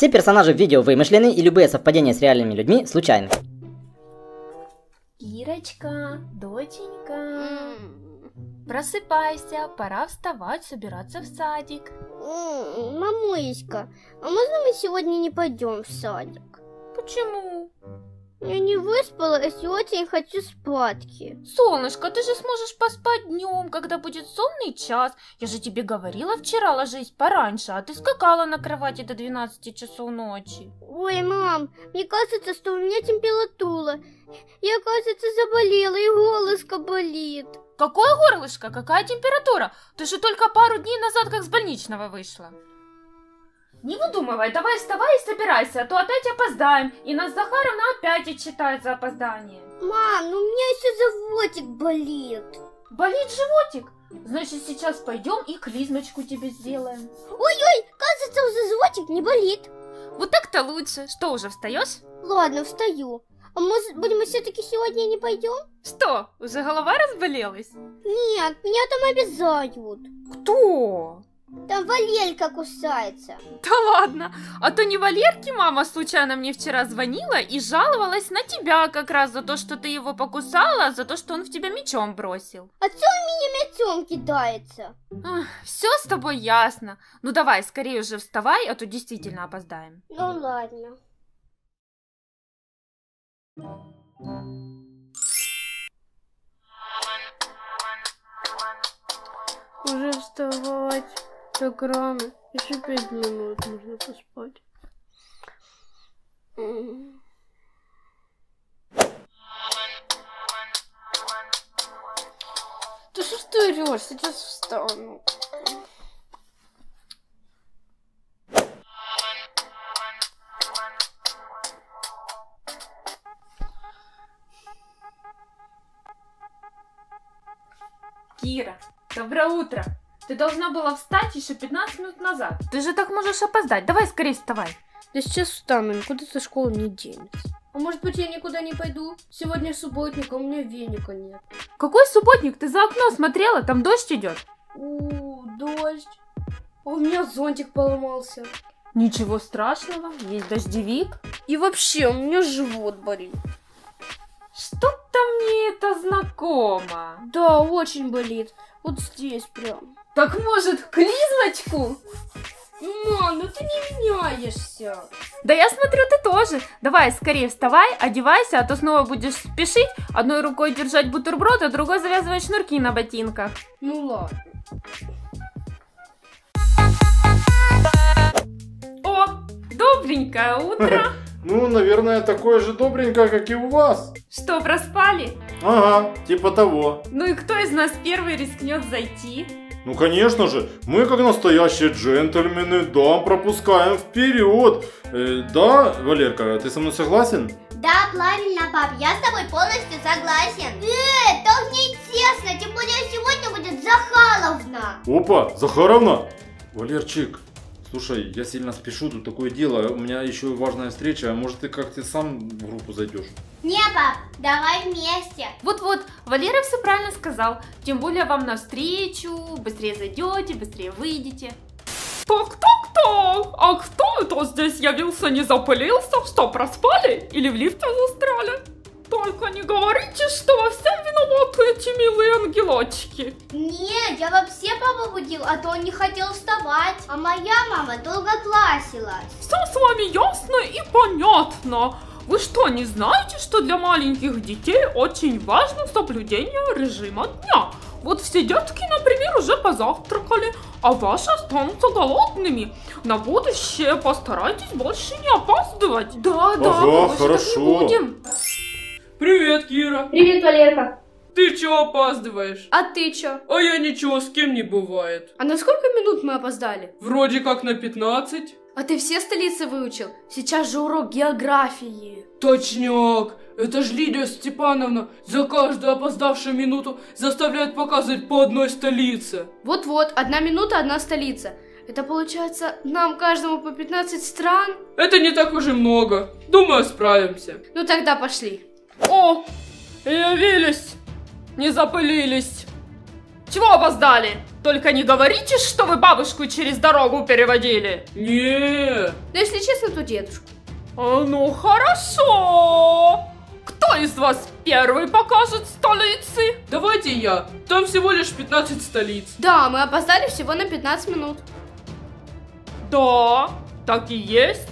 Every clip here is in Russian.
Все персонажи в видео вымышлены и любые совпадения с реальными людьми случайны. Ирочка, доченька, просыпайся, пора вставать, собираться в садик. Мамуська, а можно мы сегодня не пойдем в садик? Почему? Я не выспалась и очень хочу спадки. Солнышко, ты же сможешь поспать днем, когда будет сонный час. Я же тебе говорила вчера ложись пораньше, а ты скакала на кровати до 12 часов ночи. Ой, мам, мне кажется, что у меня температура. Я, кажется, заболела и горлышко болит. Какое горлышко? Какая температура? Ты же только пару дней назад как с больничного вышла. Не выдумывай, давай вставай и собирайся, а то опять опоздаем, и нас Захаровна опять отчитает за опоздание. Мам, ну у меня еще животик болит. Болит животик? Значит, сейчас пойдем и клизмочку тебе сделаем. Ой-ой, кажется, уже животик не болит. Вот так-то лучше. Что, уже встаешь? Ладно, встаю. А может быть, мы все-таки сегодня не пойдем? Что, уже голова разболелась? Нет, меня там обязают. Кто? Там Валерка кусается. Да ладно, а то не Валерке мама случайно мне вчера звонила и жаловалась на тебя как раз за то, что ты его покусала, за то, что он в тебя мечом бросил. А что он меня мячом кидается? все с тобой ясно. Ну давай, скорее уже вставай, а то действительно опоздаем. Ну ладно. Уже вставать рано. Еще пять минут можно поспать. Да что ж ты? Сейчас встану. Кира, доброе утро. Ты должна была встать еще 15 минут назад. Ты же так можешь опоздать. Давай скорее вставай. Да сейчас встану, никуда со школы не денется. А может быть я никуда не пойду? Сегодня субботник, а у меня веника нет. Какой субботник? Ты за окно смотрела? Там дождь идет. У, дождь. А у меня зонтик поломался. Ничего страшного, есть дождевик. И вообще, у меня живот болит. Что-то мне это знакомо. Да, очень болит. Вот здесь прям. Так может, клизмочку? Мам, ну ты не меняешься. Да я смотрю, ты тоже. Давай, скорее вставай, одевайся, а то снова будешь спешить, одной рукой держать бутерброд, а другой завязывать шнурки на ботинках. Ну ладно. О, добренькое утро. Ну, наверное, такое же добренькое, как и у вас. Что, проспали? Ага, типа того. Ну и кто из нас первый рискнет зайти? Ну, конечно же, мы, как настоящие джентльмены, дам пропускаем вперед. Э, да, Валерка, ты со мной согласен? Да, правильно, пап, я с тобой полностью согласен. Э, так неинтересно, тем более сегодня будет Захаровна. Опа, Захаровна! Валерчик, слушай, я сильно спешу, тут такое дело, у меня еще важная встреча, а может ты как-то сам в группу зайдешь? Не, пап, давай вместе. Вот-вот, Валера все правильно сказал. Тем более вам навстречу, быстрее зайдете, быстрее выйдете. Так, так, так, а кто это здесь явился, не запылился? Что, проспали? Или в лифте застряли? Только не говорите, что во всем виноваты эти милые ангелочки. Нет, я вообще папу будил, а то он не хотел вставать. А моя мама долго классилась. Все с вами ясно и понятно. Вы что, не знаете, что для маленьких детей очень важно соблюдение режима дня? Вот все детки, например, уже позавтракали, а ваши останутся голодными. На будущее постарайтесь больше не опаздывать. Да, да, Ага, мы больше так хорошо. не будем. Привет, Кира. Привет, Валерка. Ты чё опаздываешь? А ты чё? А я ничего, с кем не бывает. А на сколько минут мы опоздали? Вроде как на 15. А ты все столицы выучил? Сейчас же урок географии. Точняк. Это ж Лидия Степановна за каждую опоздавшую минуту заставляет показывать по одной столице. Вот-вот, одна минута, одна столица. Это получается, нам каждому по 15 стран? Это не так уж и много. Думаю, справимся. Ну тогда пошли. О, явились. Не запылились. Чего опоздали? Только не говорите, что вы бабушку через дорогу переводили. Не, Да если честно, то дедушку. А, Ну хорошо. Кто из вас первый покажет столицы? давайте я. Там всего лишь 15 столиц. Да, мы опоздали всего на 15 минут. Да, так и есть.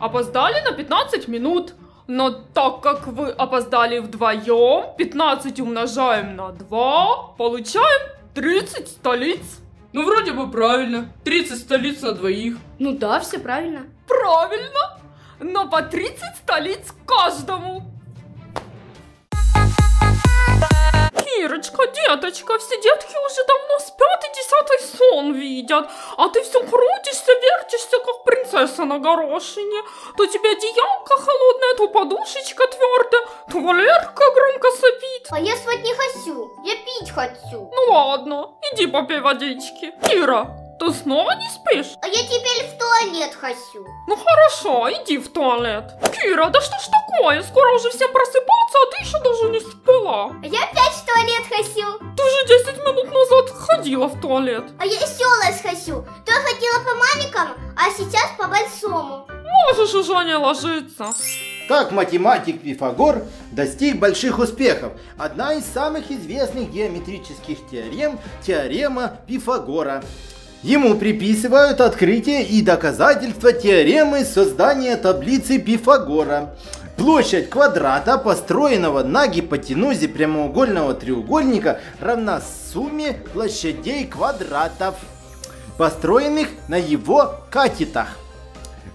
Опоздали на 15 минут. Но так как вы опоздали вдвоем, 15 умножаем на 2, получаем 30 столиц. Ну, вроде бы правильно. 30 столиц на двоих. Ну да, все правильно. Правильно, но по 30 столиц каждому. Кирочка, деточка, все детки уже давно спят и десятый сон видят, а ты все крутишься, вертишься, как принцесса на горошине. То тебе одеялка холодная, то подушечка твердая, то Валерка громко сопит. А я спать не хочу, я пить хочу. Ну ладно, иди попей водички. Кира, ты снова не спишь? А я теперь в туалет хочу. Ну хорошо, иди в туалет. Кира, да что ж такое? Скоро уже все просыпаться, а ты еще даже не спала. А я опять в туалет хочу. Ты же 10 минут назад ходила в туалет. А я еще раз хочу. То я ходила по маленькому, а сейчас по большому. Можешь уже не ложиться. Как математик Пифагор достиг больших успехов. Одна из самых известных геометрических теорем – теорема Пифагора. Ему приписывают открытие и доказательства теоремы создания таблицы Пифагора. Площадь квадрата, построенного на гипотенузе прямоугольного треугольника, равна сумме площадей квадратов, построенных на его катетах.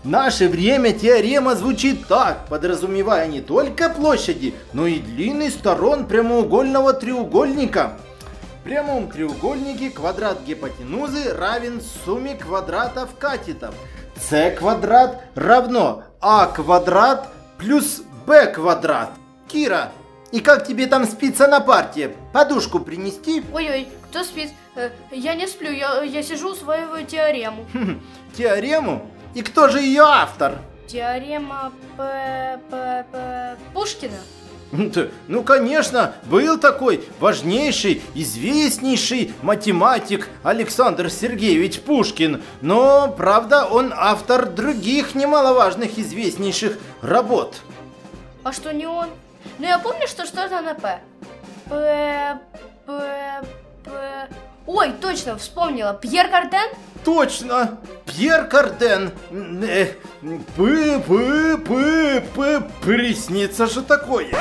Наше время теорема звучит так, подразумевая не только площади, но и длины сторон прямоугольного треугольника. В прямом треугольнике квадрат гипотенузы равен сумме квадратов катетов. c квадрат равно а квадрат плюс b квадрат. Кира, и как тебе там спится на парте? Подушку принести? Ой-ой, кто спит? Э, Я не сплю, я, я сижу усваиваю теорему. Теорему? И кто же ее автор? Теорема П... П... П... Пушкина. Ну, конечно, был такой важнейший, известнейший математик Александр Сергеевич Пушкин, но, правда, он автор других немаловажных известнейших работ. А что не он? Ну я помню, что что-то на П. П... П... П... Ой, точно, вспомнила. Пьер Карден? Точно, Пьер Карден. Э, Пы, пы, пы, пы, приснится же такое.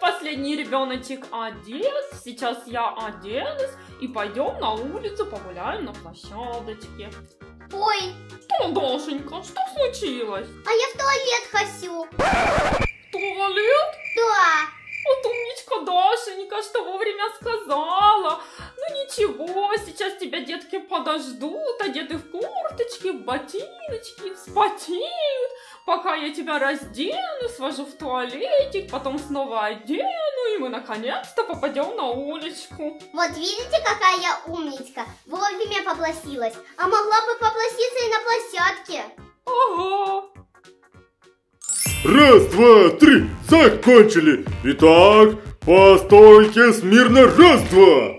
Последний ребеночек одет. Сейчас я оденусь и пойдем на улицу погуляем на площадочке. Ой, Что, Дашенька, что случилось? а я в туалет хочу. Туалет? Да. Вот умничка Дашенька, что вовремя сказала. Ну ничего, сейчас тебя детки подождут, одеты в курточки, в ботиночки, вспотеют. Я тебя раздену, свожу в туалетик, потом снова одену, и мы наконец-то попадем на уличку. Вот видите, какая я умничка. Вовремя попросилась. А могла бы попроситься и на площадке. Ага. Раз, два, три, закончили. Итак, по стойке смирно, раз, два.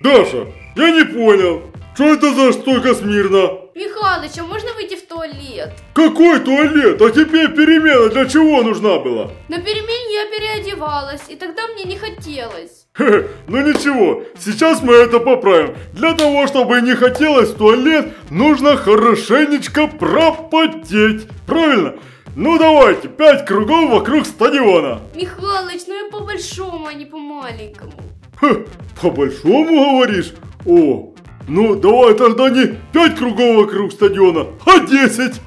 Даша, я не понял, что это за стойка смирно? Михалыч, а можно выйти в туалет? Какой туалет? А теперь перемена для чего нужна была? На перемене я переодевалась, и тогда мне не хотелось. Хе-хе, ну ничего, сейчас мы это поправим. Для того, чтобы не хотелось в туалет, нужно хорошенечко пропотеть. Правильно? Ну давайте, пять кругов вокруг стадиона. Михалыч, ну я по большому, а не по маленькому. Хе, по-большому говоришь? О, ну давай тогда не пять кругов вокруг стадиона, а десять.